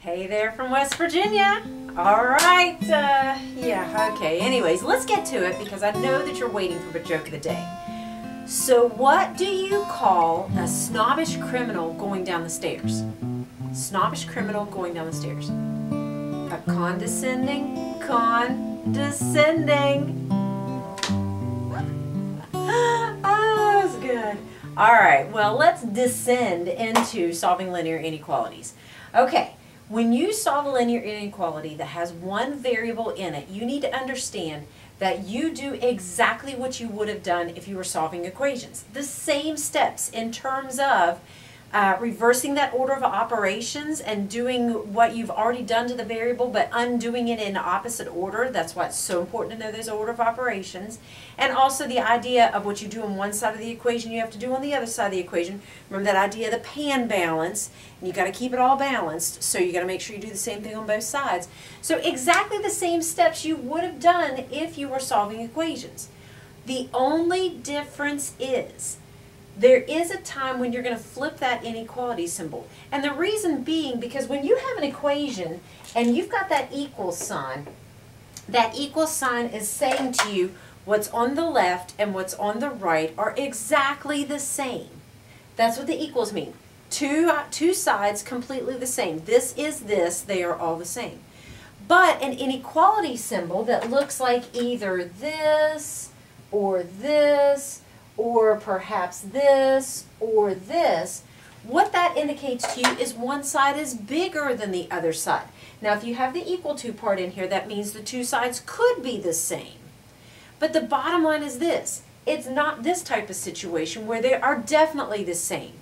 Hey there from West Virginia. All right. Uh, yeah, okay. Anyways, let's get to it because I know that you're waiting for the joke of the day. So, what do you call a snobbish criminal going down the stairs? Snobbish criminal going down the stairs. A condescending, condescending. oh, that's good. All right, well, let's descend into solving linear inequalities. Okay, when you solve a linear inequality that has one variable in it, you need to understand that you do exactly what you would have done if you were solving equations. The same steps in terms of uh, reversing that order of operations and doing what you've already done to the variable but undoing it in opposite order. That's why it's so important to know those order of operations. And also the idea of what you do on one side of the equation you have to do on the other side of the equation. Remember that idea of the pan balance. And you got to keep it all balanced so you got to make sure you do the same thing on both sides. So exactly the same steps you would have done if you were solving equations. The only difference is there is a time when you're going to flip that inequality symbol. And the reason being because when you have an equation and you've got that equal sign, that equal sign is saying to you what's on the left and what's on the right are exactly the same. That's what the equals mean. Two, two sides completely the same. This is this, they are all the same. But an inequality symbol that looks like either this or this or perhaps this or this, what that indicates to you is one side is bigger than the other side. Now if you have the equal to part in here, that means the two sides could be the same. But the bottom line is this, it's not this type of situation where they are definitely the same.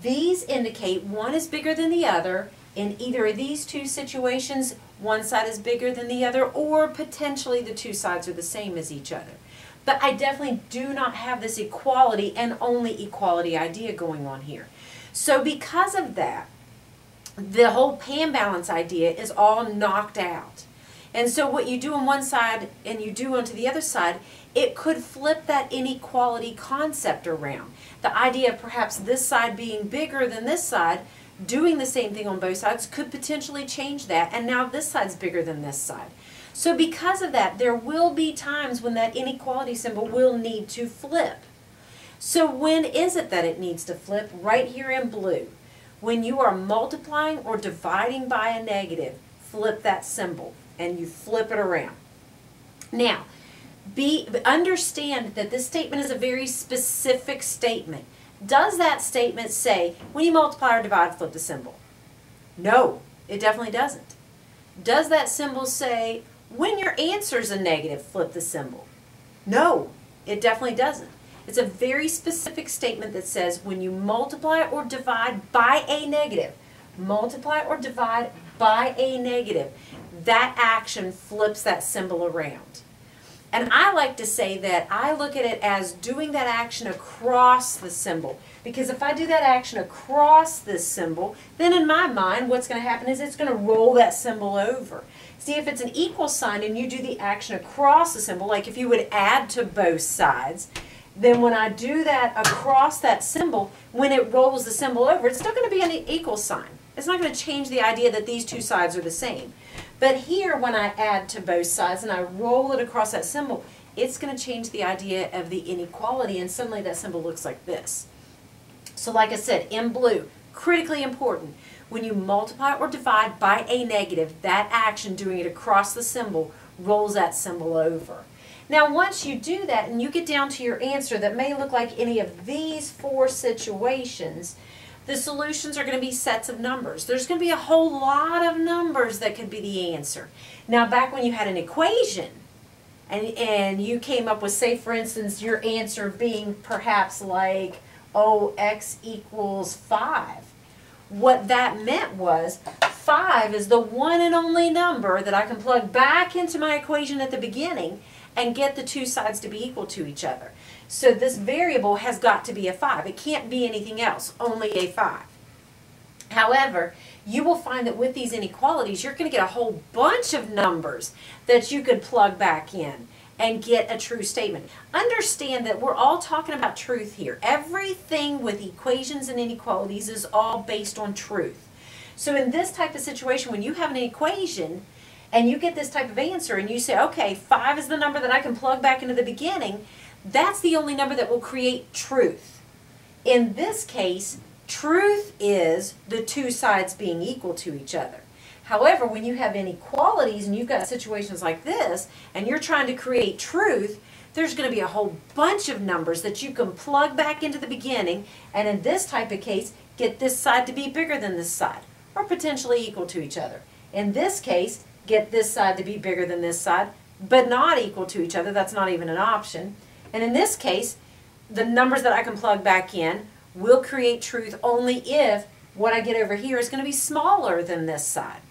These indicate one is bigger than the other. In either of these two situations, one side is bigger than the other, or potentially the two sides are the same as each other. But I definitely do not have this equality and only equality idea going on here. So because of that, the whole pan balance idea is all knocked out. And so what you do on one side and you do onto the other side, it could flip that inequality concept around. The idea of perhaps this side being bigger than this side, doing the same thing on both sides could potentially change that. And now this side's bigger than this side. So because of that, there will be times when that inequality symbol will need to flip. So when is it that it needs to flip? Right here in blue. When you are multiplying or dividing by a negative, flip that symbol and you flip it around. Now, be understand that this statement is a very specific statement. Does that statement say, when you multiply or divide, flip the symbol? No, it definitely doesn't. Does that symbol say, when your answer is a negative, flip the symbol. No, it definitely doesn't. It's a very specific statement that says when you multiply or divide by a negative, multiply or divide by a negative, that action flips that symbol around. And I like to say that I look at it as doing that action across the symbol. Because if I do that action across this symbol, then in my mind what's going to happen is it's going to roll that symbol over. See, if it's an equal sign and you do the action across the symbol, like if you would add to both sides, then when I do that across that symbol, when it rolls the symbol over, it's still going to be an equal sign. It's not going to change the idea that these two sides are the same. But here, when I add to both sides and I roll it across that symbol, it's going to change the idea of the inequality, and suddenly that symbol looks like this. So like I said, in blue, critically important. When you multiply or divide by a negative, that action, doing it across the symbol, rolls that symbol over. Now once you do that and you get down to your answer that may look like any of these four situations, the solutions are going to be sets of numbers. There's going to be a whole lot of numbers that could be the answer. Now back when you had an equation and, and you came up with, say for instance, your answer being perhaps like, oh, x equals 5 what that meant was 5 is the one and only number that I can plug back into my equation at the beginning and get the two sides to be equal to each other. So this variable has got to be a 5. It can't be anything else, only a 5. However, you will find that with these inequalities, you're going to get a whole bunch of numbers that you could plug back in and get a true statement. Understand that we're all talking about truth here. Everything with equations and inequalities is all based on truth. So in this type of situation, when you have an equation and you get this type of answer and you say, okay, 5 is the number that I can plug back into the beginning, that's the only number that will create truth. In this case, truth is the two sides being equal to each other. However, when you have inequalities and you've got situations like this, and you're trying to create truth, there's going to be a whole bunch of numbers that you can plug back into the beginning, and in this type of case, get this side to be bigger than this side, or potentially equal to each other. In this case, get this side to be bigger than this side, but not equal to each other. That's not even an option. And in this case, the numbers that I can plug back in will create truth only if what I get over here is going to be smaller than this side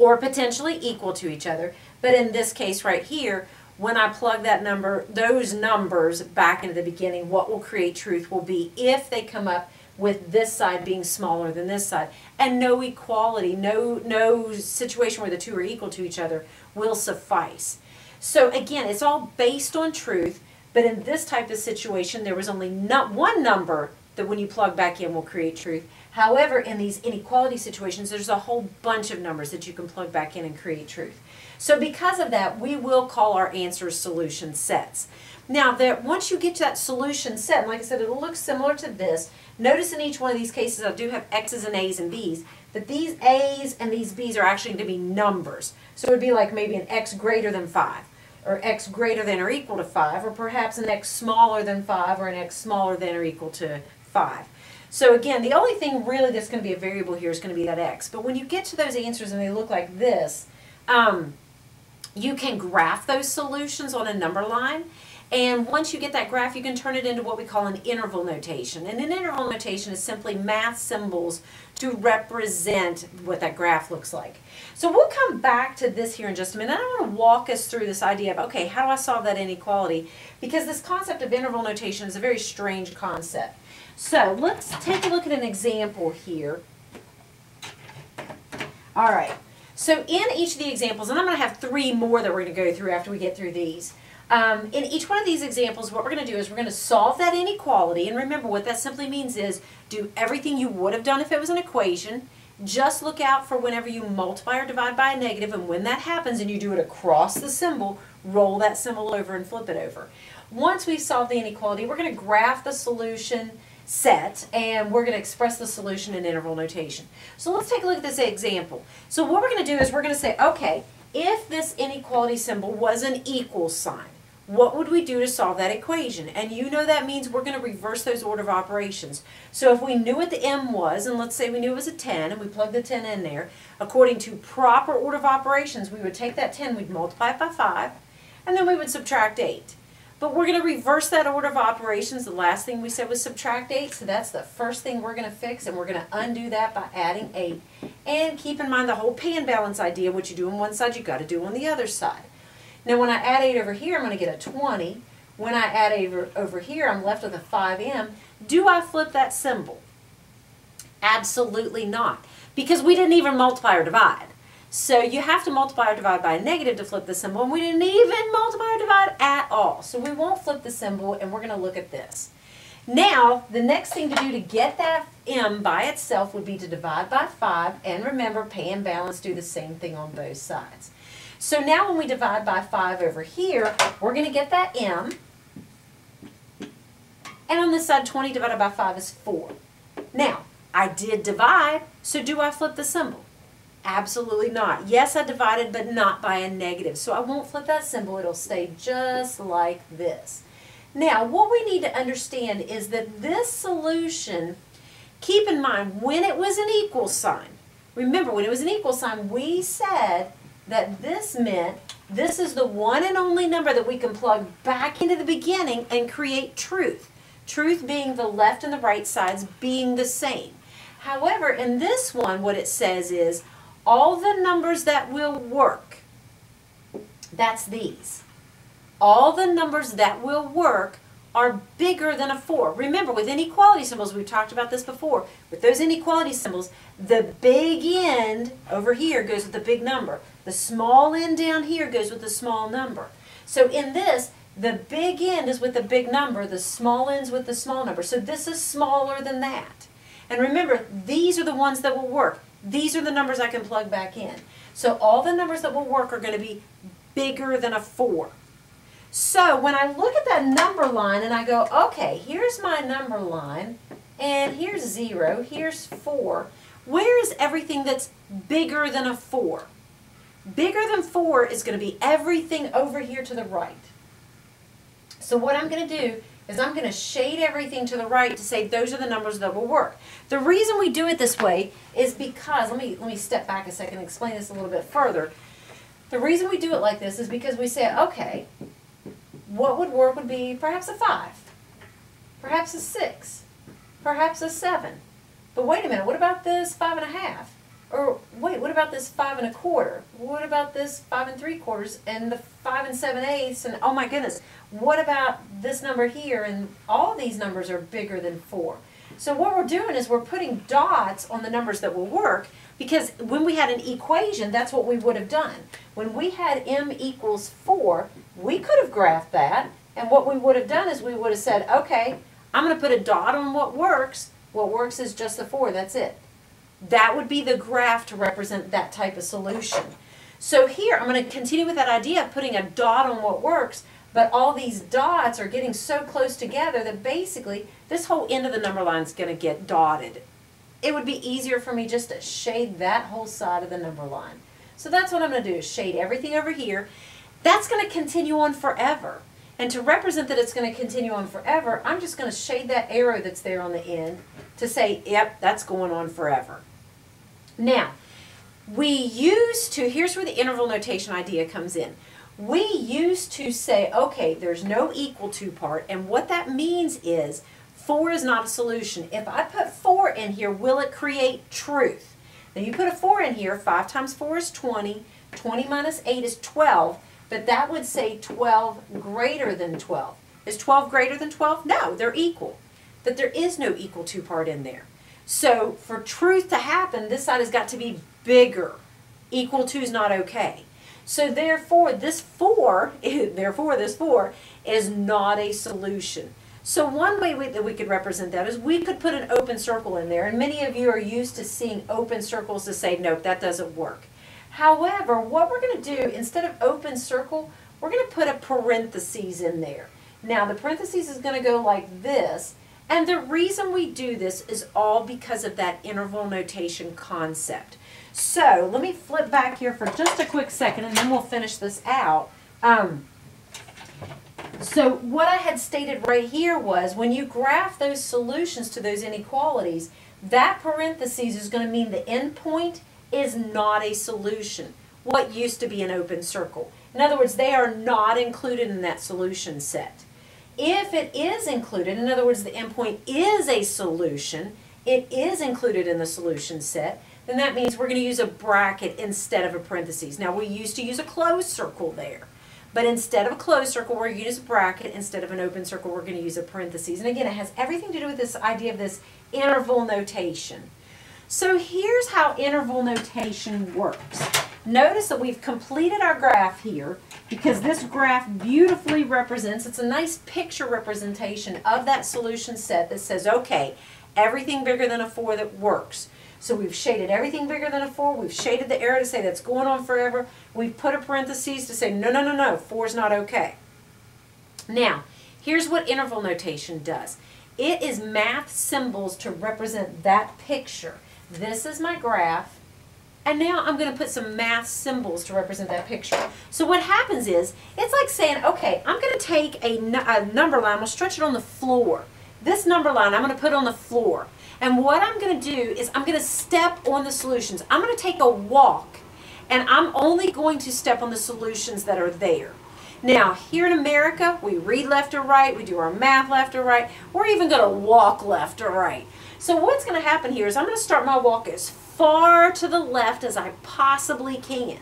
or potentially equal to each other. But in this case right here, when I plug that number, those numbers back into the beginning, what will create truth will be if they come up with this side being smaller than this side. And no equality, no, no situation where the two are equal to each other will suffice. So again, it's all based on truth, but in this type of situation, there was only not one number that when you plug back in will create truth. However, in these inequality situations, there's a whole bunch of numbers that you can plug back in and create truth. So because of that, we will call our answers solution sets. Now, that once you get to that solution set, like I said, it'll look similar to this. Notice in each one of these cases, I do have X's and A's and B's, but these A's and these B's are actually going to be numbers. So it would be like maybe an X greater than 5, or X greater than or equal to 5, or perhaps an X smaller than 5, or an X smaller than or equal to 5. So again, the only thing really that's going to be a variable here is going to be that x. But when you get to those answers and they look like this, um, you can graph those solutions on a number line. And once you get that graph, you can turn it into what we call an interval notation. And an interval notation is simply math symbols to represent what that graph looks like. So we'll come back to this here in just a minute. I want to walk us through this idea of, okay, how do I solve that inequality? Because this concept of interval notation is a very strange concept. So let's take a look at an example here. All right. So in each of the examples, and I'm going to have three more that we're going to go through after we get through these. Um, in each one of these examples, what we're going to do is we're going to solve that inequality. And remember, what that simply means is do everything you would have done if it was an equation. Just look out for whenever you multiply or divide by a negative, and when that happens and you do it across the symbol, roll that symbol over and flip it over. Once we've solved the inequality, we're going to graph the solution set and we're going to express the solution in interval notation. So let's take a look at this example. So what we're going to do is we're going to say, okay, if this inequality symbol was an equal sign, what would we do to solve that equation? And you know that means we're going to reverse those order of operations. So if we knew what the m was, and let's say we knew it was a 10, and we plugged the 10 in there, according to proper order of operations, we would take that 10, we'd multiply it by 5, and then we would subtract 8. But we're going to reverse that order of operations. The last thing we said was subtract 8, so that's the first thing we're going to fix, and we're going to undo that by adding 8. And keep in mind the whole pan balance idea, what you do on one side, you got to do on the other side. Now when I add 8 over here, I'm going to get a 20. When I add 8 over, over here, I'm left with a 5m. Do I flip that symbol? Absolutely not, because we didn't even multiply or divide. So you have to multiply or divide by a negative to flip the symbol, and we didn't even multiply or divide at all. So we won't flip the symbol, and we're going to look at this. Now, the next thing to do to get that m by itself would be to divide by 5, and remember, pan balance do the same thing on both sides. So now when we divide by 5 over here, we're going to get that m, and on this side, 20 divided by 5 is 4. Now, I did divide, so do I flip the symbol? Absolutely not. Yes, I divided, but not by a negative. So I won't flip that symbol. It'll stay just like this. Now, what we need to understand is that this solution, keep in mind, when it was an equal sign, remember, when it was an equal sign, we said that this meant this is the one and only number that we can plug back into the beginning and create truth. Truth being the left and the right sides being the same. However, in this one, what it says is all the numbers that will work, that's these. All the numbers that will work are bigger than a 4. Remember, with inequality symbols, we've talked about this before, with those inequality symbols, the big end over here goes with the big number. The small end down here goes with the small number. So in this, the big end is with the big number, the small end's with the small number. So this is smaller than that. And remember, these are the ones that will work. These are the numbers I can plug back in. So all the numbers that will work are going to be bigger than a 4. So when I look at that number line and I go, okay, here's my number line, and here's 0, here's 4, where is everything that's bigger than a 4? Bigger than 4 is going to be everything over here to the right. So what I'm going to do is I'm going to shade everything to the right to say those are the numbers that will work. The reason we do it this way is because, let me, let me step back a second and explain this a little bit further. The reason we do it like this is because we say, okay, what would work would be perhaps a 5, perhaps a 6, perhaps a 7. But wait a minute, what about this 5 and a half? Or wait, what about this five and a quarter? What about this five and three quarters and the five and seven eighths? And oh my goodness, what about this number here? And all these numbers are bigger than four. So what we're doing is we're putting dots on the numbers that will work because when we had an equation, that's what we would have done. When we had m equals 4, we could have graphed that, and what we would have done is we would have said, okay, I'm going to put a dot on what works. What works is just the 4, that's it. That would be the graph to represent that type of solution. So here, I'm going to continue with that idea of putting a dot on what works, but all these dots are getting so close together that basically this whole end of the number line is going to get dotted. It would be easier for me just to shade that whole side of the number line. So that's what I'm going to do, is shade everything over here. That's going to continue on forever. And to represent that it's going to continue on forever, I'm just going to shade that arrow that's there on the end to say, yep, that's going on forever. Now, we used to, here's where the interval notation idea comes in. We used to say, okay, there's no equal to part, and what that means is 4 is not a solution. If I put 4 in here, will it create truth? Now you put a 4 in here, 5 times 4 is 20, 20 minus 8 is 12, but that would say 12 greater than 12. Is 12 greater than 12? No, they're equal. That there is no equal to part in there. So for truth to happen, this side has got to be bigger. Equal to is not okay. So therefore, this 4, therefore this 4, is not a solution. So one way we, that we could represent that is we could put an open circle in there, and many of you are used to seeing open circles to say, nope, that doesn't work. However, what we're going to do, instead of open circle, we're going to put a parentheses in there. Now, the parentheses is going to go like this, and the reason we do this is all because of that interval notation concept. So let me flip back here for just a quick second and then we'll finish this out. Um, so what I had stated right here was when you graph those solutions to those inequalities, that parentheses is going to mean the endpoint is not a solution. What used to be an open circle. In other words, they are not included in that solution set. If it is included, in other words, the endpoint is a solution, it is included in the solution set, then that means we're going to use a bracket instead of a parentheses. Now, we used to use a closed circle there. But instead of a closed circle, we're going to use a bracket. Instead of an open circle, we're going to use a parentheses. And again, it has everything to do with this idea of this interval notation. So here's how interval notation works. Notice that we've completed our graph here because this graph beautifully represents, it's a nice picture representation of that solution set that says, okay, everything bigger than a 4 that works. So we've shaded everything bigger than a 4. We've shaded the arrow to say that's going on forever. We've put a parenthesis to say, no, no, no, no, 4 is not okay. Now, here's what interval notation does. It is math symbols to represent that picture. This is my graph. And now I'm going to put some math symbols to represent that picture. So what happens is, it's like saying, okay, I'm going to take a, a number line, I'm going to stretch it on the floor. This number line I'm going to put on the floor. And what I'm going to do is I'm going to step on the solutions. I'm going to take a walk. And I'm only going to step on the solutions that are there. Now, here in America, we read left or right, we do our math left or right, we're even going to walk left or right. So what's going to happen here is I'm going to start my walk as far to the left as I possibly can.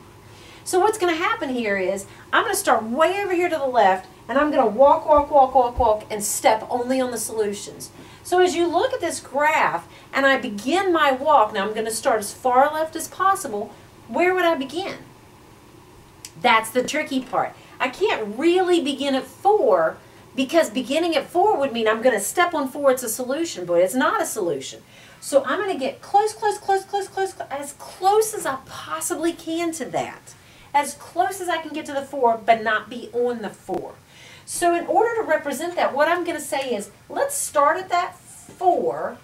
So what's going to happen here is I'm going to start way over here to the left and I'm going to walk, walk, walk, walk, walk and step only on the solutions. So as you look at this graph and I begin my walk, now I'm going to start as far left as possible, where would I begin? That's the tricky part. I can't really begin at 4 Because beginning at 4 would mean I'm going to step on 4, it's a solution, but it's not a solution. So I'm going to get close, close, close, close, close, as close as I possibly can to that. As close as I can get to the 4, but not be on the 4. So in order to represent that, what I'm going to say is, let's start at that 4,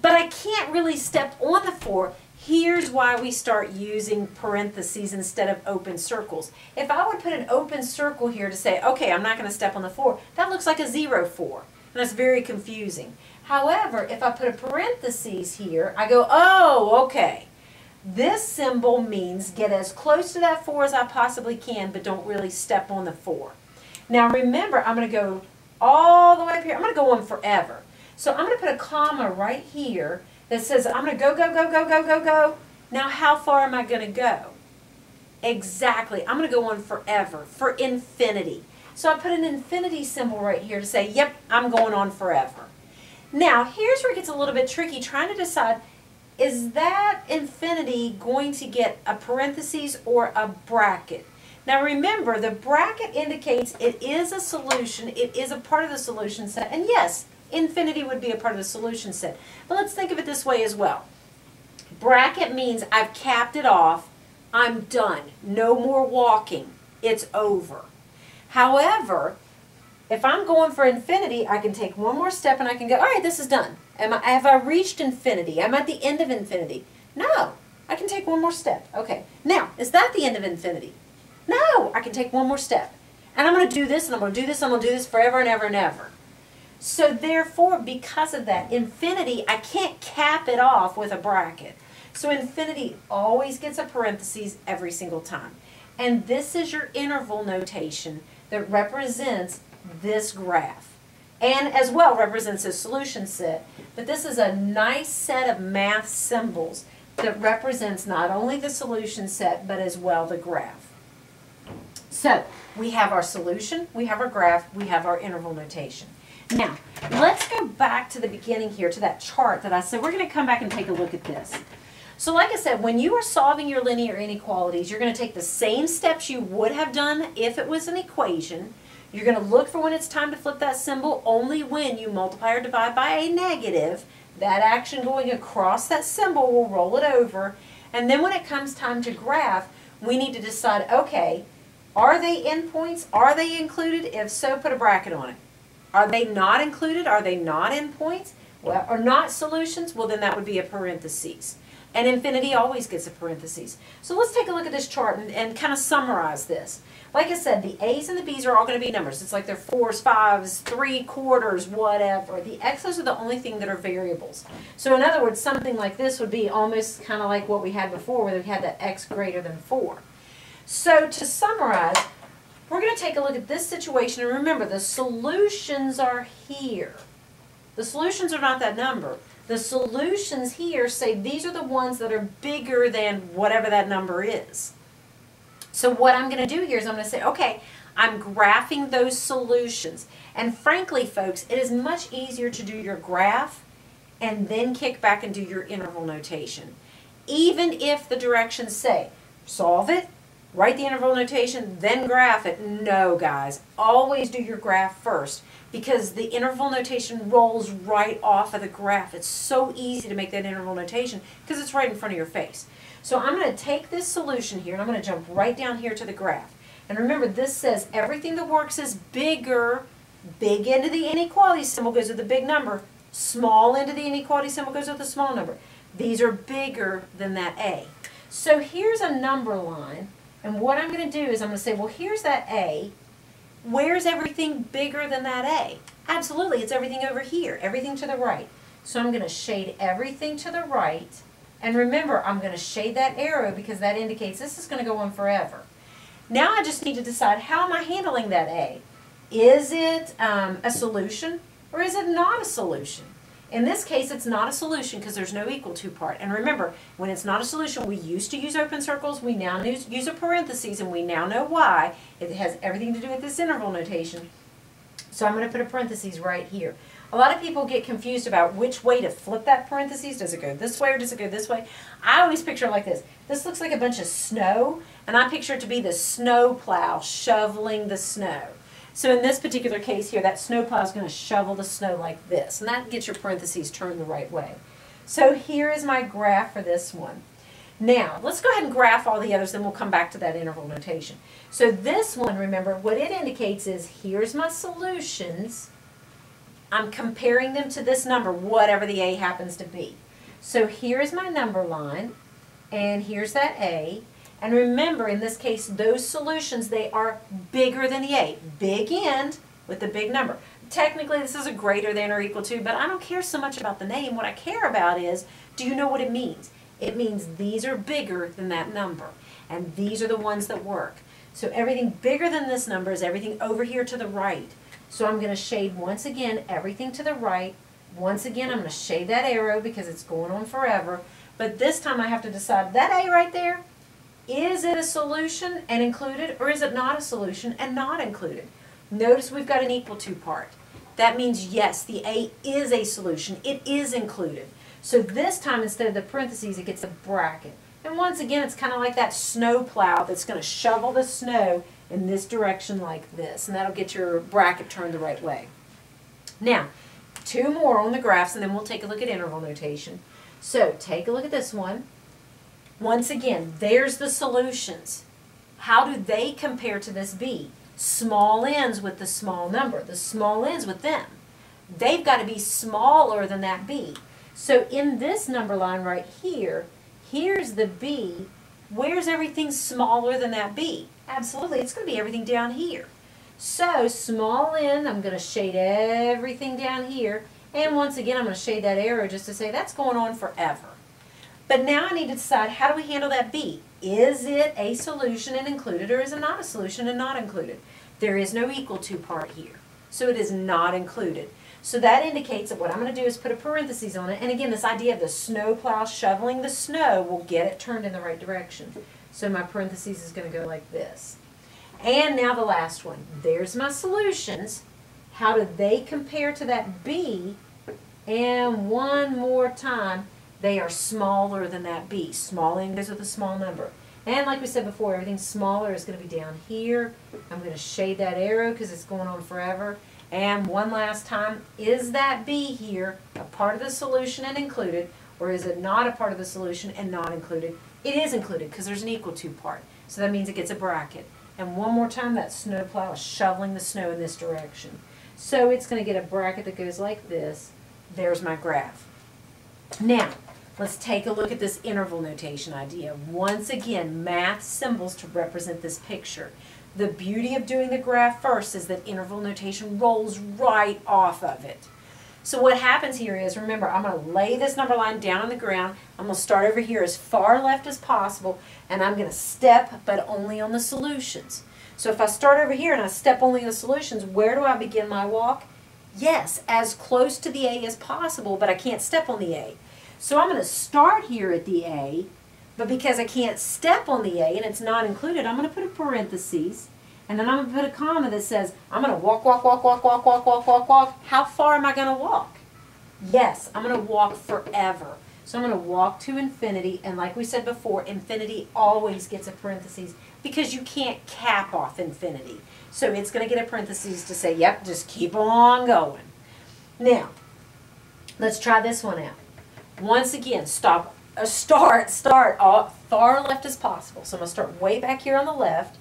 but I can't really step on the 4. Here's why we start using parentheses instead of open circles. If I would put an open circle here to say, okay, I'm not going to step on the 4, that looks like a 0, 4. And that's very confusing. However, if I put a parentheses here, I go, oh, okay. This symbol means get as close to that 4 as I possibly can, but don't really step on the 4. Now remember, I'm going to go all the way up here. I'm going to go on forever. So I'm going to put a comma right here that says I'm going to go, go, go, go, go, go, go. Now how far am I going to go? Exactly. I'm going to go on forever, for infinity. So I put an infinity symbol right here to say, yep, I'm going on forever. Now, here's where it gets a little bit tricky, trying to decide, is that infinity going to get a parentheses or a bracket? Now remember, the bracket indicates it is a solution, it is a part of the solution set, and yes, infinity would be a part of the solution set. But let's think of it this way as well. Bracket means I've capped it off, I'm done, no more walking, it's over. However, if I'm going for infinity, I can take one more step and I can go, all right, this is done. Am I, have I reached infinity? I'm at the end of infinity. No, I can take one more step. Okay, now, is that the end of infinity? No, I can take one more step. And I'm going to do this, and I'm going to do this, and I'm going to do this forever and ever and ever. So therefore, because of that, infinity, I can't cap it off with a bracket. So infinity always gets a parenthesis every single time. And this is your interval notation that represents this graph. And as well represents a solution set. But this is a nice set of math symbols that represents not only the solution set, but as well the graph. So we have our solution, we have our graph, we have our interval notation. Now, let's go back to the beginning here, to that chart that I said. We're going to come back and take a look at this. So like I said, when you are solving your linear inequalities, you're going to take the same steps you would have done if it was an equation. You're going to look for when it's time to flip that symbol only when you multiply or divide by a negative. That action going across that symbol will roll it over. And then when it comes time to graph, we need to decide, okay, are they endpoints? Are they included? If so, put a bracket on it. Are they not included? Are they not endpoints? Well, or not solutions? Well, then that would be a parenthesis. And infinity always gets a parenthesis. So let's take a look at this chart and, and kind of summarize this. Like I said, the A's and the B's are all going to be numbers. It's like they're fours, fives, three quarters, whatever. The X's are the only thing that are variables. So in other words, something like this would be almost kind of like what we had before where we had that X greater than 4. So to summarize, we're going to take a look at this situation and remember the solutions are here. The solutions are not that number. The solutions here say these are the ones that are bigger than whatever that number is. So what I'm going to do here is I'm going to say, okay, I'm graphing those solutions. And frankly, folks, it is much easier to do your graph and then kick back and do your interval notation. Even if the directions say, solve it, write the interval notation, then graph it. No, guys. Always do your graph first because the interval notation rolls right off of the graph. It's so easy to make that interval notation because it's right in front of your face. So I'm going to take this solution here and I'm going to jump right down here to the graph. And remember, this says everything that works is bigger. Big end of the inequality symbol goes with the big number. Small end of the inequality symbol goes with the small number. These are bigger than that A. So here's a number line and what I'm going to do is I'm going to say, well, here's that A. Where's everything bigger than that A? Absolutely, it's everything over here, everything to the right. So I'm going to shade everything to the right. And remember, I'm going to shade that arrow because that indicates this is going to go on forever. Now I just need to decide how am I handling that A? Is it um, a solution or is it not a solution? In this case, it's not a solution because there's no equal to part. And remember, when it's not a solution, we used to use open circles, we now use, a parenthesis, and we now know why. It has everything to do with this interval notation. So I'm going to put a parenthesis right here. A lot of people get confused about which way to flip that parentheses. Does it go this way or does it go this way? I always picture it like this. This looks like a bunch of snow, and I picture it to be the snow plow shoveling the snow. So in this particular case here, that snowplow is going to shovel the snow like this, and that gets your parentheses turned the right way. So here is my graph for this one. Now, let's go ahead and graph all the others, then we'll come back to that interval notation. So this one, remember, what it indicates is here's my solutions. I'm comparing them to this number, whatever the A happens to be. So here's my number line, and here's that A. And remember, in this case, those solutions, they are bigger than the A. Big end with the big number. Technically, this is a greater than or equal to, but I don't care so much about the name. What I care about is, do you know what it means? It means these are bigger than that number, and these are the ones that work. So everything bigger than this number is everything over here to the right. So I'm going to shade once again everything to the right. Once again, I'm going to shade that arrow because it's going on forever. But this time I have to decide that A right there, is it a solution and included, or is it not a solution and not included? Notice we've got an equal to part. That means yes, the A is a solution. It is included. So this time, instead of the parentheses, it gets a bracket. And once again, it's kind of like that snow plow that's going to shovel the snow in this direction like this. And that'll get your bracket turned the right way. Now, two more on the graphs, and then we'll take a look at interval notation. So take a look at this one. Once again, there's the solutions. How do they compare to this B? Small n's with the small number. The small n's with them. They've got to be smaller than that B. So in this number line right here, here's the B. Where's everything smaller than that B? Absolutely, it's going to be everything down here. So small n, I'm going to shade everything down here. And once again, I'm going to shade that arrow just to say that's going on forever. But now I need to decide how do we handle that B? Is it a solution and included or is it not a solution and not included? There is no equal to part here. So it is not included. So that indicates that what I'm going to do is put a parenthesis on it. And again, this idea of the snow plow shoveling the snow will get it turned in the right direction. So my parenthesis is going to go like this. And now the last one. There's my solutions. How do they compare to that B? And one more time, they are smaller than that B. Small n goes with a small number. And like we said before, everything smaller is going to be down here. I'm going to shade that arrow because it's going on forever. And one last time, is that B here a part of the solution and included, or is it not a part of the solution and not included? It is included because there's an equal to part. So that means it gets a bracket. And one more time, that snow plow is shoveling the snow in this direction. So it's going to get a bracket that goes like this. There's my graph. Now, let's take a look at this interval notation idea. Once again, math symbols to represent this picture. The beauty of doing the graph first is that interval notation rolls right off of it. So what happens here is, remember, I'm going to lay this number line down on the ground. I'm going to start over here as far left as possible, and I'm going to step, but only on the solutions. So if I start over here and I step only on the solutions, where do I begin my walk? Yes, as close to the A as possible, but I can't step on the A. So I'm going to start here at the A, but because I can't step on the A and it's not included, I'm going to put a parenthesis. And then I'm going to put a comma that says, I'm going to walk, walk, walk, walk, walk, walk, walk, walk, walk. How far am I going to walk? Yes, I'm going to walk forever. So I'm going to walk to infinity. And like we said before, infinity always gets a parenthesis because you can't cap off infinity. So it's going to get a parenthesis to say, yep, just keep on going. Now, let's try this one out. Once again, stop Uh, start, start all, far left as possible. So I'm going to start way back here on the left.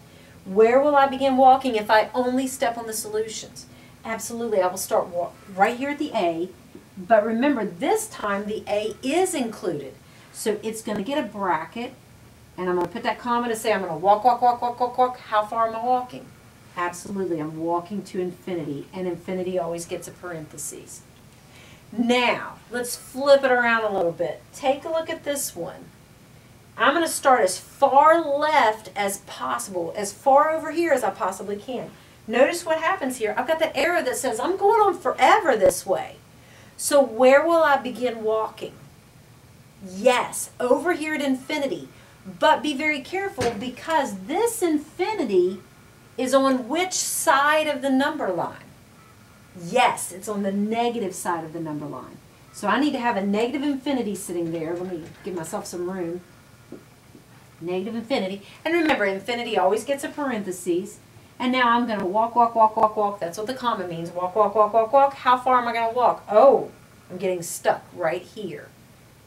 Where will I begin walking if I only step on the solutions? Absolutely, I will start walk right here at the A. But remember, this time the A is included. So it's going to get a bracket. And I'm going to put that comma to say I'm going to walk, walk, walk, walk, walk, walk. How far am I walking? Absolutely, I'm walking to infinity. And infinity always gets a parenthesis. Now, let's flip it around a little bit. Take a look at this one. I'm going to start as far left as possible, as far over here as I possibly can. Notice what happens here. I've got the arrow that says I'm going on forever this way. So where will I begin walking? Yes, over here at infinity. But be very careful because this infinity is on which side of the number line? Yes, it's on the negative side of the number line. So I need to have a negative infinity sitting there. Let me give myself some room. Negative infinity. And remember, infinity always gets a parenthesis. And now I'm going to walk, walk, walk, walk, walk. That's what the comma means. Walk, walk, walk, walk, walk. How far am I going to walk? Oh, I'm getting stuck right here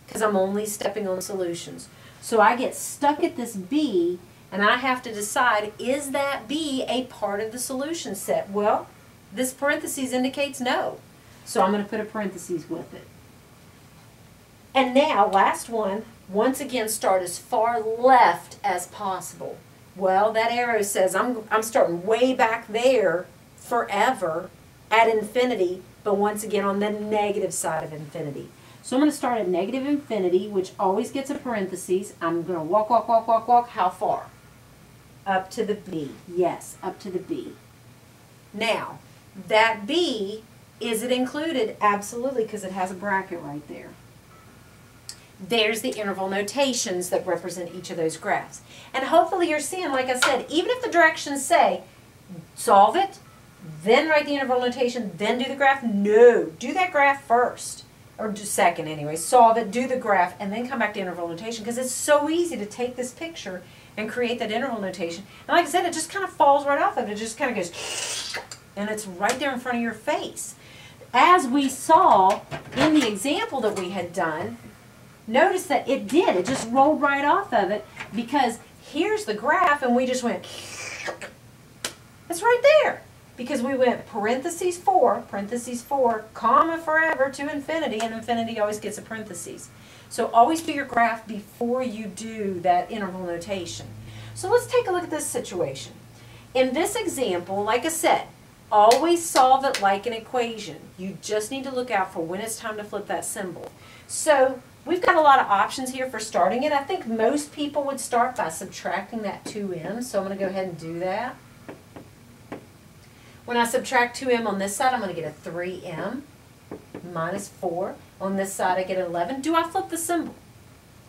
because I'm only stepping on solutions. So I get stuck at this B and I have to decide, is that B a part of the solution set? Well, this parentheses indicates no. So I'm going to put a parentheses with it. And now, last one, once again, start as far left as possible. Well, that arrow says I'm, I'm starting way back there forever at infinity, but once again on the negative side of infinity. So I'm going to start at negative infinity, which always gets a parentheses. I'm going to walk, walk, walk, walk, walk. How far? Up to the B. Yes, up to the B. Now, that B, is it included? Absolutely, because it has a bracket right there. There's the interval notations that represent each of those graphs. And hopefully you're seeing, like I said, even if the directions say, solve it, then write the interval notation, then do the graph, no, do that graph first or do second anyway, solve it, do the graph, and then come back to interval notation because it's so easy to take this picture and create that interval notation. And like I said, it just kind of falls right off of it. It just kind of goes, and it's right there in front of your face. As we saw in the example that we had done, notice that it did. It just rolled right off of it because here's the graph and we just went, it's right there because we went parentheses 4, parentheses 4, comma forever to infinity, and infinity always gets a parentheses. So always do your graph before you do that interval notation. So let's take a look at this situation. In this example, like I said, always solve it like an equation. You just need to look out for when it's time to flip that symbol. So we've got a lot of options here for starting it. I think most people would start by subtracting that 2m, so I'm going to go ahead and do that. When I subtract 2m on this side, I'm going to get a 3m minus 4. On this side, I get 11. Do I flip the symbol?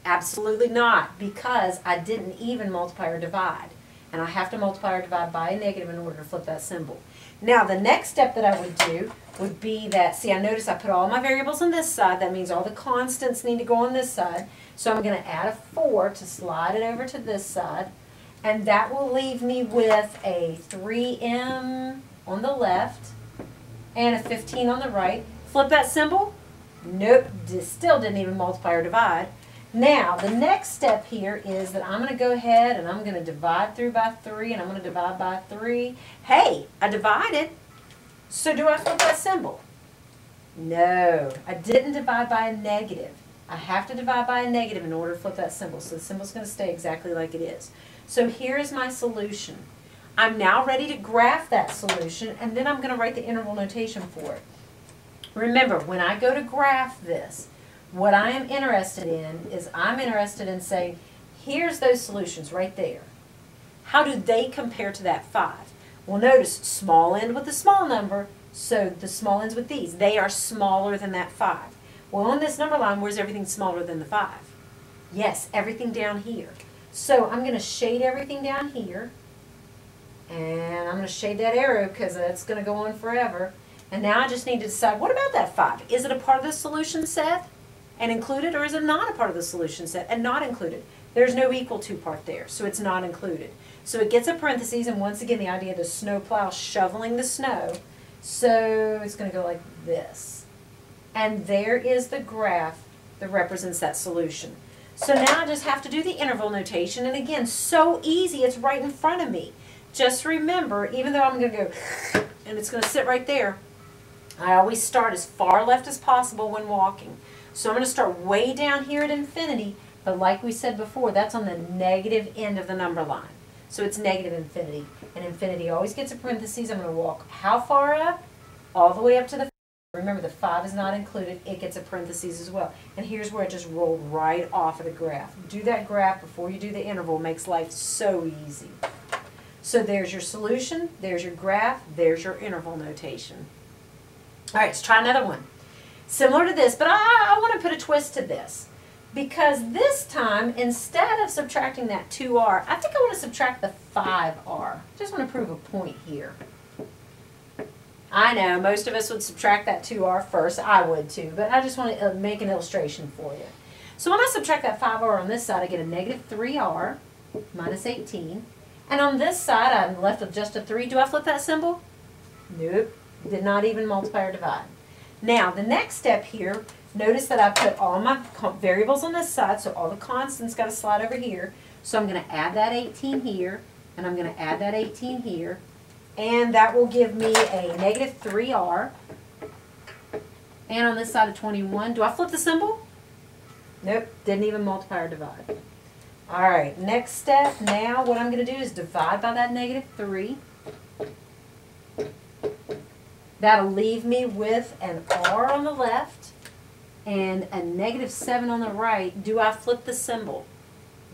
Absolutely not, because I didn't even multiply or divide. And I have to multiply or divide by a negative in order to flip that symbol. Now, the next step that I would do would be that, see, I notice I put all my variables on this side. That means all the constants need to go on this side. So I'm going to add a 4 to slide it over to this side. And that will leave me with a 3m on the left and a 15 on the right. Flip that symbol. Nope, still didn't even multiply or divide. Now, the next step here is that I'm going to go ahead and I'm going to divide through by 3 and I'm going to divide by 3. Hey, I divided. So do I flip that symbol? No, I didn't divide by a negative. I have to divide by a negative in order to flip that symbol. So the symbol's going to stay exactly like it is. So here is my solution. I'm now ready to graph that solution, and then I'm going to write the interval notation for it. Remember, when I go to graph this, what I am interested in is I'm interested in saying, here's those solutions right there. How do they compare to that 5? Well, notice small end with a small number, so the small ends with these. They are smaller than that 5. Well, on this number line, where's everything smaller than the 5? Yes, everything down here. So I'm going to shade everything down here. And I'm going to shade that arrow because it's going to go on forever. And now I just need to decide, what about that 5? Is it a part of the solution set and included, or is it not a part of the solution set and not included? There's no equal to part there, so it's not included. So it gets a parentheses, and once again, the idea of the snow plow shoveling the snow. So it's going to go like this. And there is the graph that represents that solution. So now I just have to do the interval notation, and again, so easy, it's right in front of me. Just remember, even though I'm going to go, and it's going to sit right there, I always start as far left as possible when walking. So I'm going to start way down here at infinity, but like we said before, that's on the negative end of the number line. So it's negative infinity. And infinity always gets a parentheses. I'm going to walk how far up? All the way up to the Remember, the 5 is not included. It gets a parentheses as well. And here's where it just rolled right off of the graph. Do that graph before you do the interval. makes life so easy. So there's your solution, there's your graph, there's your interval notation. All right, let's try another one. Similar to this, but I, I want to put a twist to this. Because this time, instead of subtracting that 2r, I think I want to subtract the 5r. Just want to prove a point here. I know, most of us would subtract that 2r first. I would too, but I just want to uh, make an illustration for you. So when I subtract that 5r on this side, I get a negative 3r minus 18. And on this side, I'm left with just a 3. Do I flip that symbol? Nope. Did not even multiply or divide. Now, the next step here, notice that I put all my variables on this side, so all the constants got to slide over here. So I'm going to add that 18 here, and I'm going to add that 18 here, and that will give me a negative 3r. And on this side of 21, do I flip the symbol? Nope, didn't even multiply or divide. All right, next step, now what I'm going to do is divide by that negative 3. That'll leave me with an R on the left and a negative 7 on the right. Do I flip the symbol?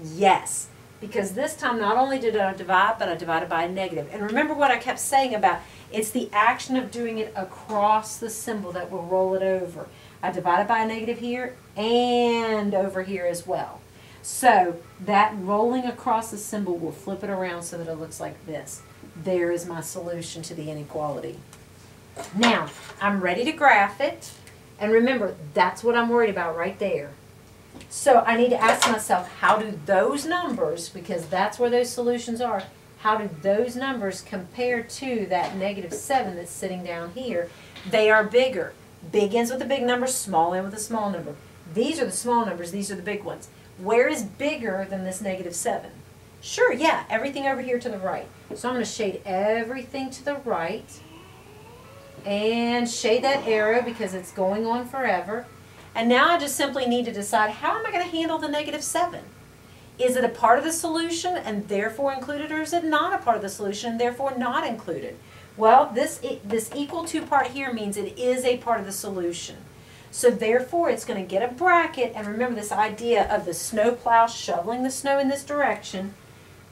Yes, because this time not only did I divide, but I divided by a negative. And remember what I kept saying about it's the action of doing it across the symbol that will roll it over. I divided by a negative here and over here as well. So that rolling across the symbol will flip it around so that it looks like this. There is my solution to the inequality. Now, I'm ready to graph it. And remember, that's what I'm worried about right there. So I need to ask myself, how do those numbers, because that's where those solutions are, how do those numbers compare to that negative 7 that's sitting down here? They are bigger. Big ends with a big number, small end with a small number. These are the small numbers, these are the big ones. Where is bigger than this negative 7? Sure, yeah, everything over here to the right. So I'm going to shade everything to the right and shade that arrow because it's going on forever. And now I just simply need to decide how am I going to handle the negative 7? Is it a part of the solution and therefore included or is it not a part of the solution and therefore not included? Well, this, this equal to part here means it is a part of the solution. So therefore it's going to get a bracket and remember this idea of the snow plow shoveling the snow in this direction.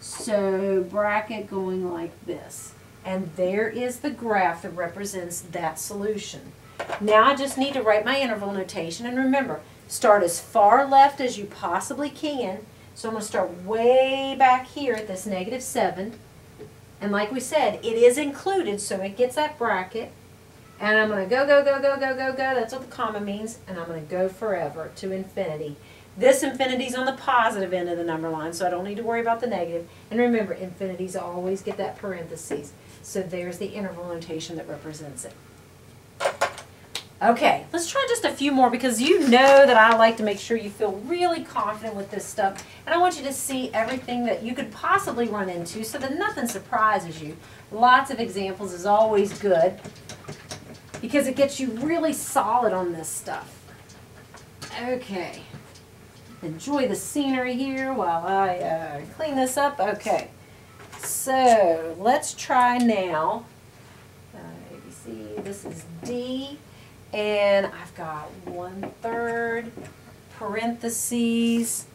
So bracket going like this. And there is the graph that represents that solution. Now I just need to write my interval notation. And remember, start as far left as you possibly can. So I'm going to start way back here at this negative 7. And like we said, it is included, so it gets that bracket. And I'm going to go, go, go, go, go, go, go. That's what the comma means. And I'm going to go forever to infinity. This infinity is on the positive end of the number line, so I don't need to worry about the negative. And remember, infinities always get that parentheses. So there's the interval notation that represents it. Okay, let's try just a few more because you know that I like to make sure you feel really confident with this stuff. And I want you to see everything that you could possibly run into so that nothing surprises you. Lots of examples is always good because it gets you really solid on this stuff. Okay, enjoy the scenery here while I uh, clean this up. Okay. So let's try now. Uh, ABC, this is D, and I've got one third parentheses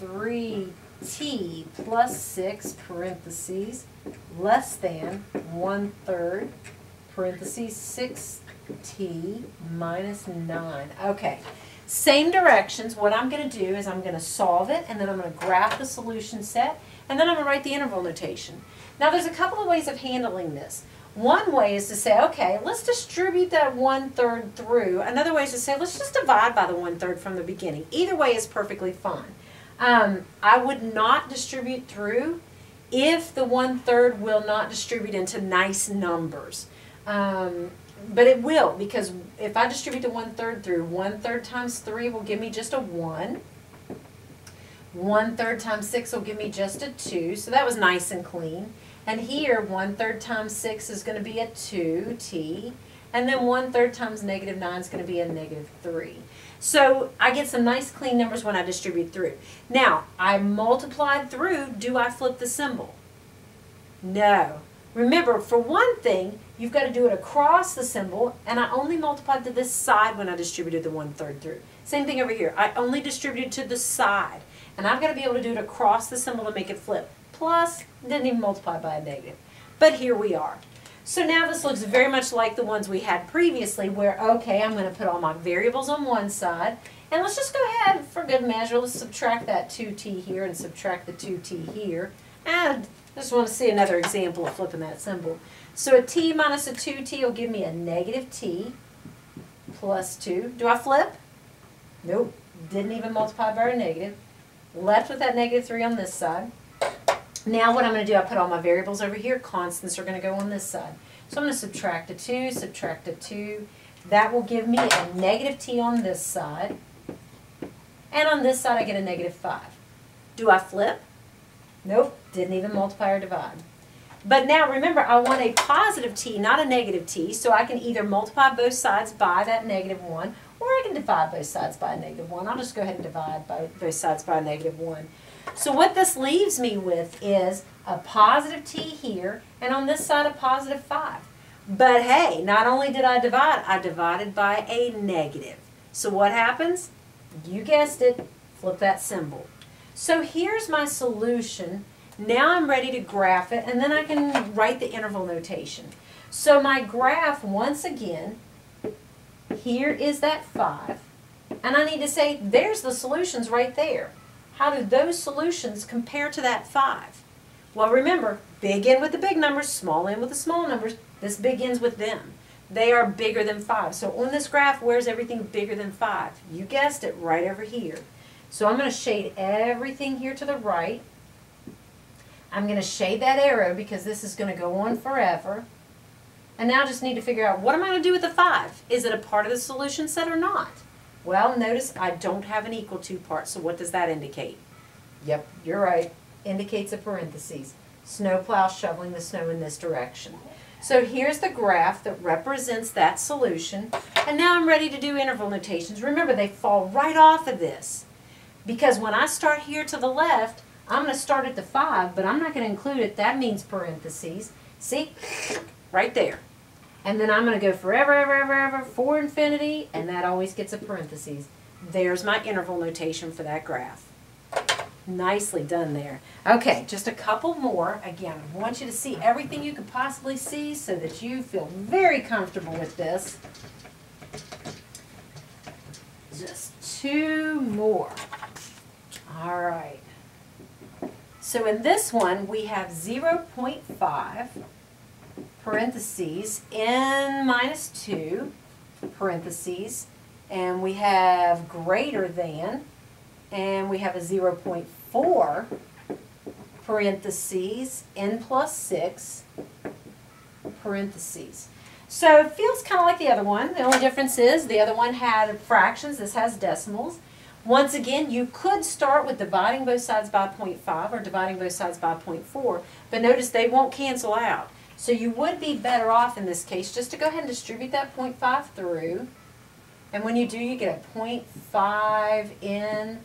3t plus 6 parentheses less than one third parentheses 6t minus 9. Okay, same directions. What I'm going to do is I'm going to solve it and then I'm going to graph the solution set and then I'm going to write the interval notation. Now there's a couple of ways of handling this. One way is to say, okay, let's distribute that one-third through. Another way is to say, let's just divide by the one-third from the beginning. Either way is perfectly fine. Um, I would not distribute through if the one-third will not distribute into nice numbers. Um, but it will, because if I distribute the one-third through, one-third times 3 will give me just a 1. One third times six will give me just a two, so that was nice and clean. And here, one third times six is going to be a two, t, and then one third times negative nine is going to be a negative three. So I get some nice clean numbers when I distribute through. Now, I multiplied through, do I flip the symbol? No. Remember, for one thing, you've got to do it across the symbol, and I only multiplied to this side when I distributed the one-third through. Same thing over here. I only distributed to the side. And I've got to be able to do it across the symbol to make it flip. Plus, didn't even multiply by a negative. But here we are. So now this looks very much like the ones we had previously where, okay, I'm going to put all my variables on one side. And let's just go ahead, for good measure, let's subtract that 2t here and subtract the 2t here. And I just want to see another example of flipping that symbol. So a t minus a 2t will give me a negative t plus 2. Do I flip? Nope. Didn't even multiply by a negative left with that negative 3 on this side. Now what I'm going to do, I put all my variables over here. Constants are going to go on this side. So I'm going to subtract a 2, subtract a 2. That will give me a negative t on this side. And on this side I get a negative 5. Do I flip? Nope, didn't even multiply or divide. But now remember, I want a positive t, not a negative t, so I can either multiply both sides by that negative 1, or I can divide both sides by a negative 1. I'll just go ahead and divide both sides by a negative 1. So what this leaves me with is a positive t here, and on this side a positive 5. But hey, not only did I divide, I divided by a negative. So what happens? You guessed it, flip that symbol. So here's my solution now I'm ready to graph it, and then I can write the interval notation. So my graph, once again, here is that 5, and I need to say, there's the solutions right there. How do those solutions compare to that 5? Well, remember, big N with the big numbers, small n with the small numbers. This big N's with them. They are bigger than 5. So on this graph, where's everything bigger than 5? You guessed it, right over here. So I'm going to shade everything here to the right. I'm going to shade that arrow because this is going to go on forever. And now I just need to figure out what am I going to do with the 5? Is it a part of the solution set or not? Well, notice I don't have an equal to part, so what does that indicate? Yep, you're right. Indicates a parenthesis. Snowplow shoveling the snow in this direction. So here's the graph that represents that solution. And now I'm ready to do interval notations. Remember, they fall right off of this. Because when I start here to the left, I'm going to start at the 5, but I'm not going to include it. That means parentheses. See? Right there. And then I'm going to go forever, ever, ever, ever, for infinity, and that always gets a parentheses. There's my interval notation for that graph. Nicely done there. Okay, just a couple more. Again, I want you to see everything you could possibly see so that you feel very comfortable with this. Just two more. All right. So in this one, we have 0.5 parentheses n minus 2 parentheses, and we have greater than, and we have a 0.4 parentheses n plus 6 parentheses. So it feels kind of like the other one. The only difference is the other one had fractions. This has decimals. Once again, you could start with dividing both sides by 0.5 or dividing both sides by 0.4, but notice they won't cancel out. So you would be better off in this case just to go ahead and distribute that 0.5 through. And when you do, you get a 0.5 n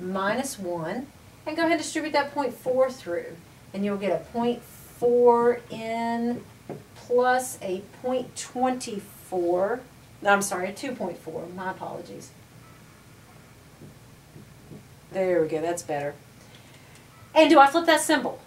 minus 1. And go ahead and distribute that 0.4 through. And you'll get a 0.4 n plus a 0.24. No, I'm sorry, a 2.4. My apologies. There we go, that's better. And do I flip that symbol?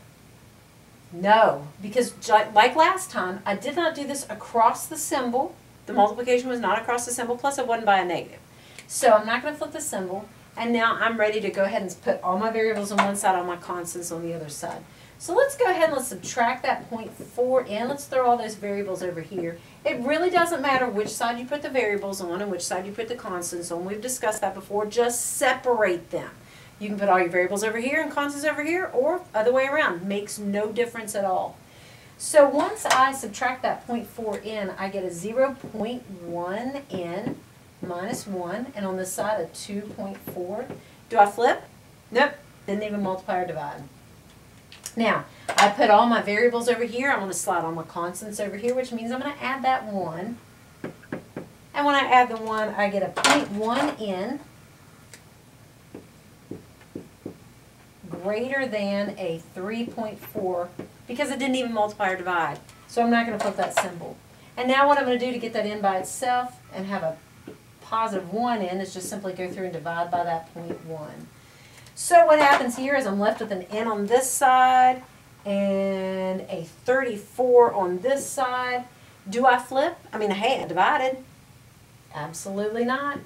No, because like last time, I did not do this across the symbol. The hmm. multiplication was not across the symbol, plus it wasn't by a negative. So I'm not going to flip the symbol, and now I'm ready to go ahead and put all my variables on one side, all my constants on the other side. So let's go ahead and let's subtract that 0.4 n. Let's throw all those variables over here. It really doesn't matter which side you put the variables on and which side you put the constants on. We've discussed that before. Just separate them. You can put all your variables over here and constants over here, or other way around. Makes no difference at all. So once I subtract that 0.4 n, I get a 0.1 n minus 1, and on this side a 2.4. Do I flip? Nope, didn't even multiply or divide. Now, I put all my variables over here. I'm going to slide all my constants over here, which means I'm going to add that 1. And when I add the 1, I get a 0.1 n greater than a 3.4 because it didn't even multiply or divide. So I'm not going to flip that symbol. And now what I'm going to do to get that n by itself and have a positive 1 n is just simply go through and divide by that 0.1. So what happens here is I'm left with an n on this side and a 34 on this side. Do I flip? I mean, hey, I divided. Absolutely not.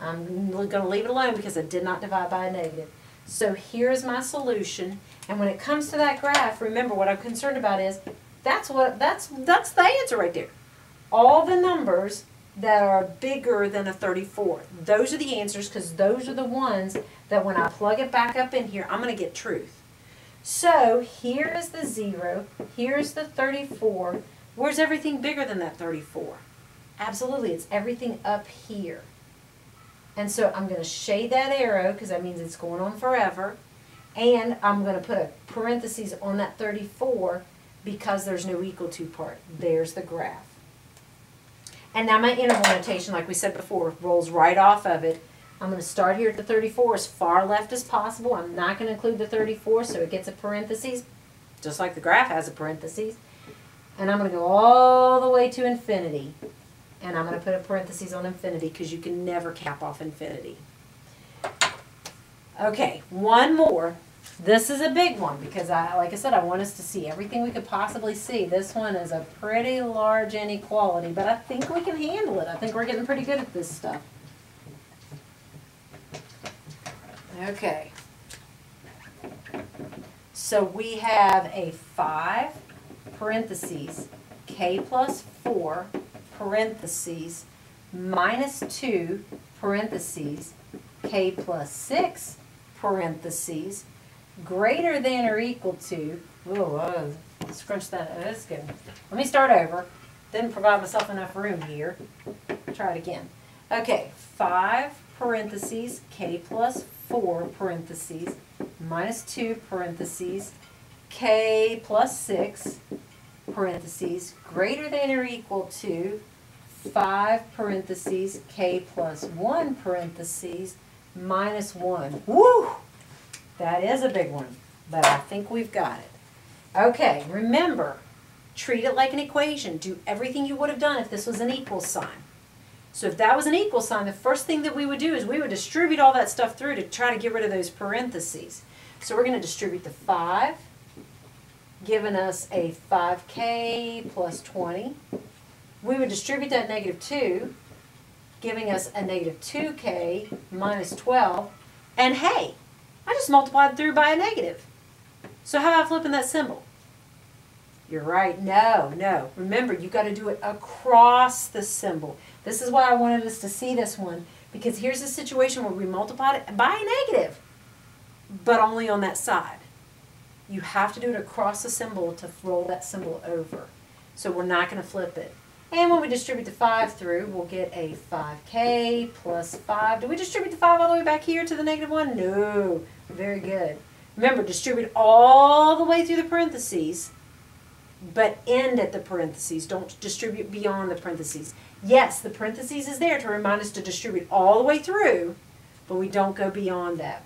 I'm going to leave it alone because I did not divide by a negative. So here's my solution. And when it comes to that graph, remember what I'm concerned about is that's what that's that's the answer right there. All the numbers that are bigger than a 34. Those are the answers because those are the ones that when I plug it back up in here, I'm going to get truth. So here is the 0, here's the 34. Where's everything bigger than that 34? Absolutely, it's everything up here. And so I'm going to shade that arrow because that means it's going on forever. And I'm going to put a parenthesis on that 34 because there's no equal to part. There's the graph. And now my interval notation, like we said before, rolls right off of it. I'm going to start here at the 34 as far left as possible. I'm not going to include the 34 so it gets a parenthesis, just like the graph has a parenthesis. And I'm going to go all the way to infinity. And I'm going to put a parenthesis on infinity because you can never cap off infinity. Okay, one more. This is a big one because, I, like I said, I want us to see everything we could possibly see. This one is a pretty large inequality, but I think we can handle it. I think we're getting pretty good at this stuff. Okay. So we have a 5 parentheses k plus 4 parentheses minus 2 parentheses k plus 6 parentheses greater than or equal to, oh, uh, scrunch that, uh, that's good. Let me start over. Didn't provide myself enough room here. Try it again. Okay, 5 parentheses, k plus 4 parentheses, minus 2 parentheses, k plus 6 parentheses, greater than or equal to 5 parentheses, k plus 1 parentheses, minus 1. Woo! That is a big one, but I think we've got it. Okay, remember, treat it like an equation. Do everything you would have done if this was an equal sign. So if that was an equal sign, the first thing that we would do is we would distribute all that stuff through to try to get rid of those parentheses. So we're going to distribute the 5, giving us a 5k plus 20. We would distribute that negative 2, giving us a negative 2k minus 12. And hey, I just multiplied through by a negative. So how about flipping that symbol? You're right. No, no. Remember, you've got to do it across the symbol. This is why I wanted us to see this one, because here's a situation where we multiplied it by a negative, but only on that side. You have to do it across the symbol to roll that symbol over. So we're not going to flip it. And when we distribute the 5 through, we'll get a 5k plus 5. Do we distribute the 5 all the way back here to the negative 1? No. Very good. Remember, distribute all the way through the parentheses, but end at the parentheses. Don't distribute beyond the parentheses. Yes, the parentheses is there to remind us to distribute all the way through, but we don't go beyond that.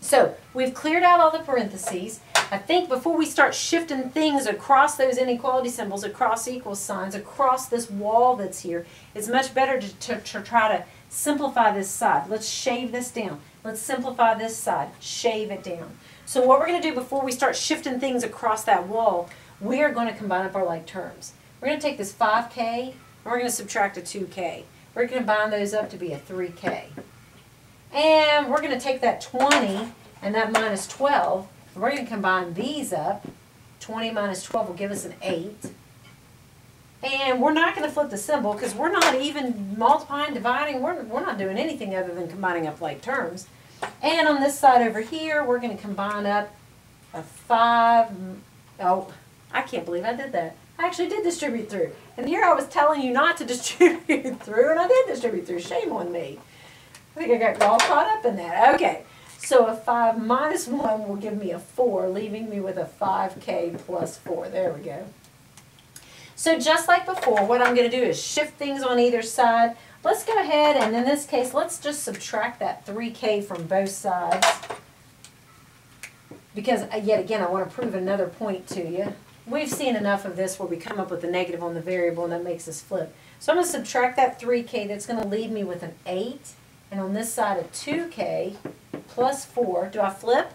So, we've cleared out all the parentheses. I think before we start shifting things across those inequality symbols, across equal signs, across this wall that's here, it's much better to, to, to try to simplify this side. Let's shave this down. Let's simplify this side. Shave it down. So what we're going to do before we start shifting things across that wall, we are going to combine up our like terms. We're going to take this 5k and we're going to subtract a 2k. We're going to combine those up to be a 3k. And we're going to take that 20 and that minus 12 we're going to combine these up. 20 minus 12 will give us an 8. And we're not going to flip the symbol because we're not even multiplying, dividing. We're, we're not doing anything other than combining up like terms. And on this side over here, we're going to combine up a 5. Oh, I can't believe I did that. I actually did distribute through. And here I was telling you not to distribute through, and I did distribute through. Shame on me. I think I got all caught up in that. Okay. So a 5 minus 1 will give me a 4, leaving me with a 5k plus 4. There we go. So just like before, what I'm going to do is shift things on either side. Let's go ahead and in this case, let's just subtract that 3k from both sides. Because uh, yet again, I want to prove another point to you. We've seen enough of this where we come up with a negative on the variable and that makes us flip. So I'm going to subtract that 3k. That's going to leave me with an 8. And on this side, a 2k plus 4. Do I flip?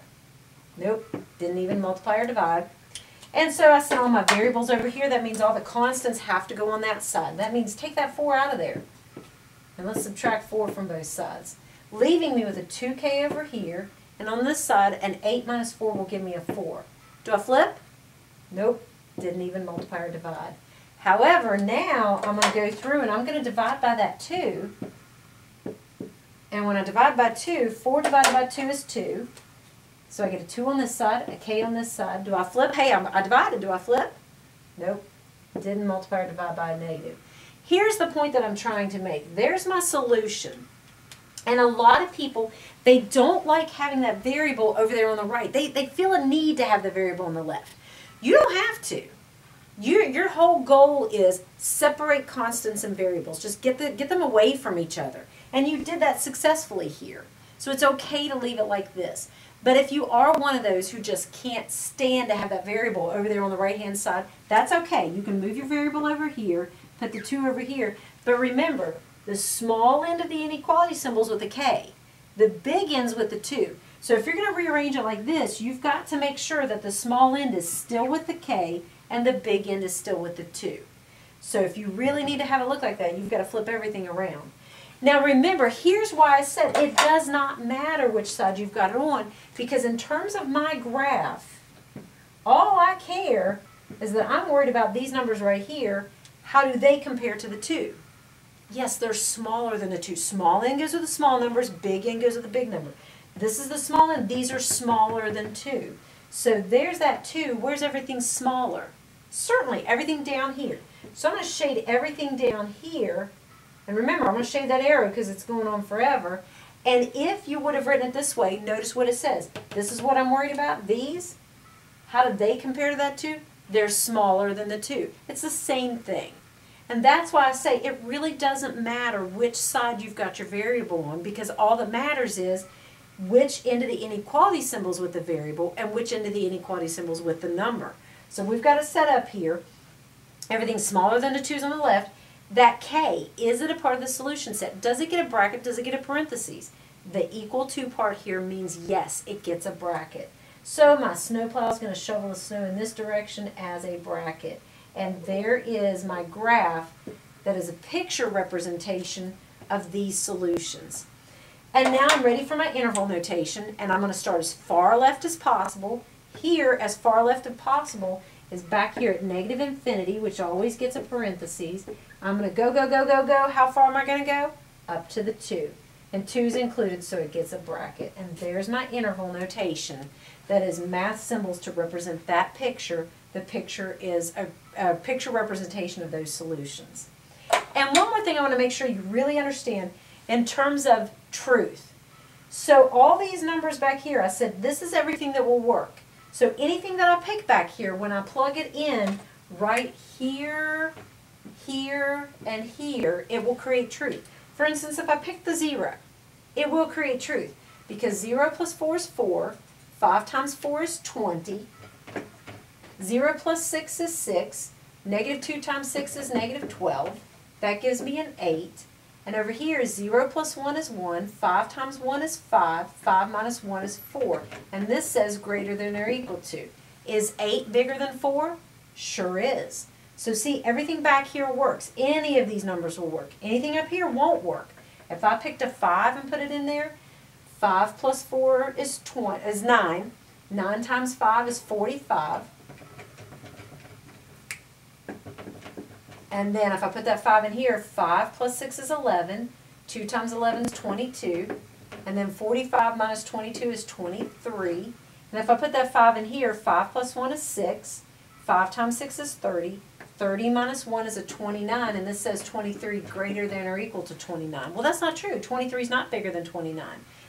Nope. Didn't even multiply or divide. And so I sent all my variables over here. That means all the constants have to go on that side. That means take that 4 out of there. And let's subtract 4 from both sides. Leaving me with a 2k over here. And on this side, an 8 minus 4 will give me a 4. Do I flip? Nope. Didn't even multiply or divide. However, now I'm going to go through and I'm going to divide by that 2. And when I divide by 2, 4 divided by 2 is 2. So I get a 2 on this side, a k on this side. Do I flip? Hey, I'm, I divided. Do I flip? Nope. Didn't multiply or divide by a negative. Here's the point that I'm trying to make. There's my solution. And a lot of people, they don't like having that variable over there on the right. They, they feel a need to have the variable on the left. You don't have to. Your, your whole goal is separate constants and variables. Just get, the, get them away from each other. And you did that successfully here. So it's okay to leave it like this. But if you are one of those who just can't stand to have that variable over there on the right hand side, that's okay. You can move your variable over here, put the 2 over here. But remember, the small end of the inequality symbols with a k. The big end's with the 2. So if you're going to rearrange it like this, you've got to make sure that the small end is still with the k and the big end is still with the 2. So if you really need to have it look like that, you've got to flip everything around. Now remember, here's why I said it does not matter which side you've got it on, because in terms of my graph, all I care is that I'm worried about these numbers right here. How do they compare to the 2? Yes, they're smaller than the 2. Small n goes with the small numbers, big N goes with the big number. This is the small n. These are smaller than 2. So there's that 2. Where's everything smaller? Certainly, everything down here. So I'm going to shade everything down here and remember, I'm going to shade that arrow because it's going on forever. And if you would have written it this way, notice what it says. This is what I'm worried about. These, how do they compare to that 2? They're smaller than the 2. It's the same thing. And that's why I say it really doesn't matter which side you've got your variable on because all that matters is which end of the inequality symbols with the variable and which end of the inequality symbols with the number. So we've got a setup here. Everything's smaller than the 2's on the left that K, is it a part of the solution set? Does it get a bracket? Does it get a parentheses? The equal to part here means yes, it gets a bracket. So my snowplow is going to shovel the snow in this direction as a bracket. And there is my graph that is a picture representation of these solutions. And now I'm ready for my interval notation, and I'm going to start as far left as possible. Here, as far left as possible, is back here at negative infinity, which always gets a parentheses. I'm going to go, go, go, go, go. How far am I going to go? Up to the 2. And 2 is included, so it gets a bracket. And there's my interval notation. That is math symbols to represent that picture. The picture is a, a picture representation of those solutions. And one more thing I want to make sure you really understand in terms of truth. So all these numbers back here, I said this is everything that will work. So anything that I pick back here, when I plug it in right here here, and here, it will create truth. For instance, if I pick the 0, it will create truth because 0 plus 4 is 4, 5 times 4 is 20, 0 plus 6 is 6, negative 2 times 6 is negative 12, that gives me an 8, and over here, 0 plus 1 is 1, 5 times 1 is 5, 5 minus 1 is 4, and this says greater than or equal to. Is 8 bigger than 4? Sure is. So see, everything back here works. Any of these numbers will work. Anything up here won't work. If I picked a 5 and put it in there, 5 plus 4 is, 20, is 9. 9 times 5 is 45. And then if I put that 5 in here, 5 plus 6 is 11. 2 times 11 is 22. And then 45 minus 22 is 23. And if I put that 5 in here, 5 plus 1 is 6. 5 times 6 is 30. 30 minus 1 is a 29, and this says 23 greater than or equal to 29. Well, that's not true. 23 is not bigger than 29.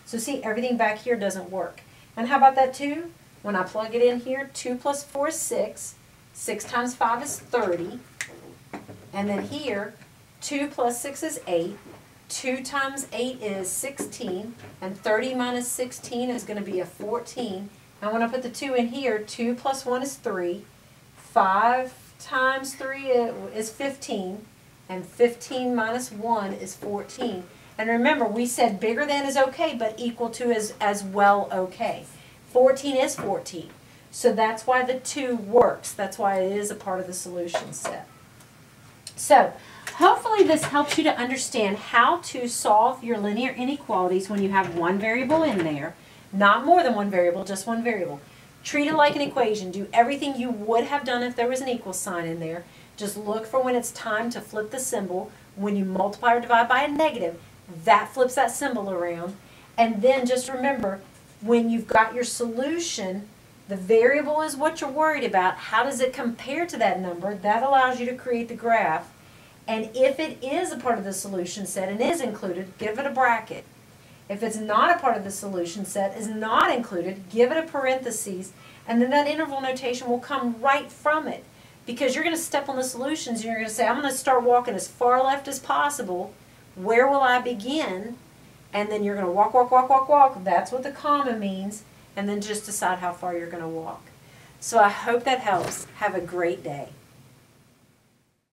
So see, everything back here doesn't work. And how about that 2? When I plug it in here, 2 plus 4 is 6. 6 times 5 is 30. And then here, 2 plus 6 is 8. 2 times 8 is 16. And 30 minus 16 is going to be a 14. And when I put the 2 in here, 2 plus 1 is 3. 5 times 3 is 15, and 15 minus 1 is 14. And remember, we said bigger than is okay, but equal to is as well okay. 14 is 14. So that's why the 2 works. That's why it is a part of the solution set. So, hopefully this helps you to understand how to solve your linear inequalities when you have one variable in there. Not more than one variable, just one variable. Treat it like an equation. Do everything you would have done if there was an equal sign in there. Just look for when it's time to flip the symbol. When you multiply or divide by a negative, that flips that symbol around. And then just remember, when you've got your solution, the variable is what you're worried about. How does it compare to that number? That allows you to create the graph. And if it is a part of the solution set and is included, give it a bracket. If it's not a part of the solution set, is not included, give it a parenthesis, and then that interval notation will come right from it. Because you're going to step on the solutions, and you're going to say, I'm going to start walking as far left as possible. Where will I begin? And then you're going to walk, walk, walk, walk, walk. That's what the comma means. And then just decide how far you're going to walk. So I hope that helps. Have a great day.